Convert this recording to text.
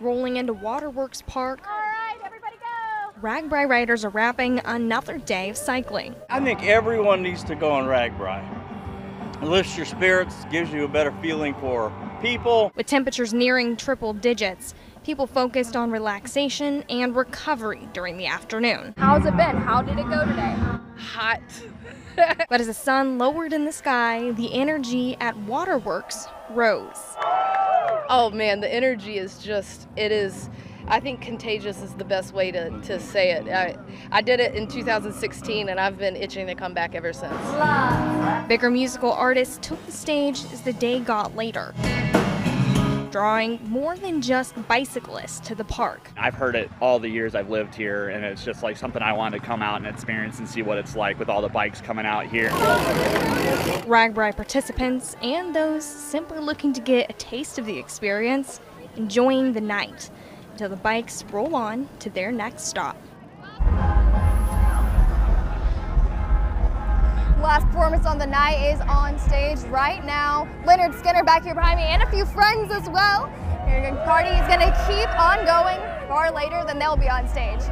Rolling into Water Works Park, All right, everybody go. RAGBRAI riders are wrapping another day of cycling. I think everyone needs to go on RAGBRAI. It lifts your spirits, gives you a better feeling for people. With temperatures nearing triple digits, people focused on relaxation and recovery during the afternoon. How's it been? How did it go today? hot. But as the sun lowered in the sky, the energy at Water Works rose. Oh man, the energy is just, it is, I think contagious is the best way to, to say it. I, I did it in 2016 and I've been itching to come back ever since. Bigger musical artists took the stage as the day got later, drawing more than just bicyclists to the park. I've heard it all the years I've lived here, and it's just like something I wanted to come out and experience and see what it's like with all the bikes coming out here. RAGBRAI participants and those simply looking to get a taste of the experience enjoying the night until the bikes roll on to their next stop. Last performance on the night is on stage right now. Lynyrd Skynyrd back here behind me and a few friends as well. Your party is going to keep on going far later than they'll be on stage.